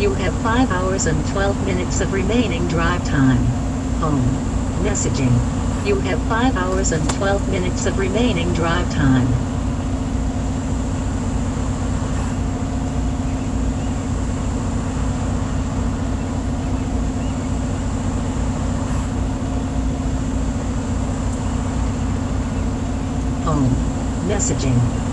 You have 5 hours and 12 minutes of remaining drive time. Home. Messaging. You have 5 hours and 12 minutes of remaining drive time. Home. Messaging.